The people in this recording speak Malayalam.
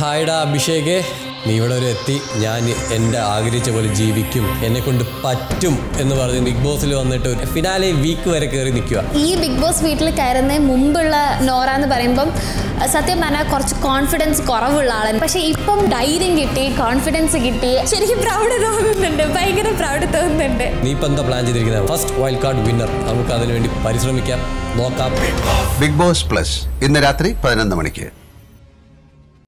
ഹായ്ഡാ അഭിഷേകേ. നീ ഇവിടെ വരെ എത്തി. ഞാൻ എന്റെ ആഗ്രഹിച്ച പോലെ ജീവിക്കും. എന്നെ കൊണ്ട് പറ്റും എന്ന് പറഞ്ഞ് ബിഗ് ബോസിൽ വന്നിട്ട് ഒരു ഫിനാലെ വീക്ക് വരെ കയറി നിൽക്കുക. ഈ ബിഗ് ബോസ് വീട്ടിൽ കയറുന്നതിന് മുമ്പുള്ള നോറ എന്ന് പറയുമ്പം സത്യം പറഞ്ഞാൽ കുറച്ച് കോൺഫിഡൻസ് കുറവുള്ള ആളാണ്. പക്ഷെ ഇപ്പം ധൈര്യം കിട്ടി കോൺഫിഡൻസ് കിട്ടി. ശരിക്കും പ്രൗഡ് തോന്നുന്നുണ്ട്. ഭയങ്കര പ്രൗഡ് തോന്നുന്നുണ്ട്. നീ ഇപ്പം എന്താ പ്ലാൻ ചെയ്തിരിക്കുന്നത് ഫസ്റ്റ് വൈൽഡ് കാർഡ് വിന്നർ നമുക്ക് അതിനുവേണ്ടി പരിശ്രമിക്കാം. നോക്കാം. ബിഗ് ബോസ് പ്ലസ് ഇന്ന് രാത്രി പതിനൊന്ന് മണിക്ക്.